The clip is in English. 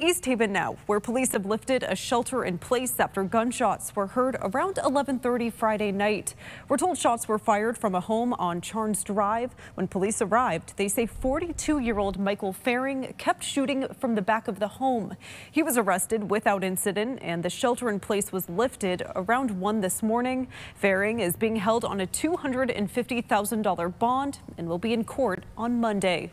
East Haven now, where police have lifted a shelter in place after gunshots were heard around 11:30 Friday night. We're told shots were fired from a home on Charnes Drive. When police arrived, they say 42-year-old Michael Faring kept shooting from the back of the home. He was arrested without incident, and the shelter in place was lifted around 1 this morning. Faring is being held on a $250,000 bond and will be in court on Monday.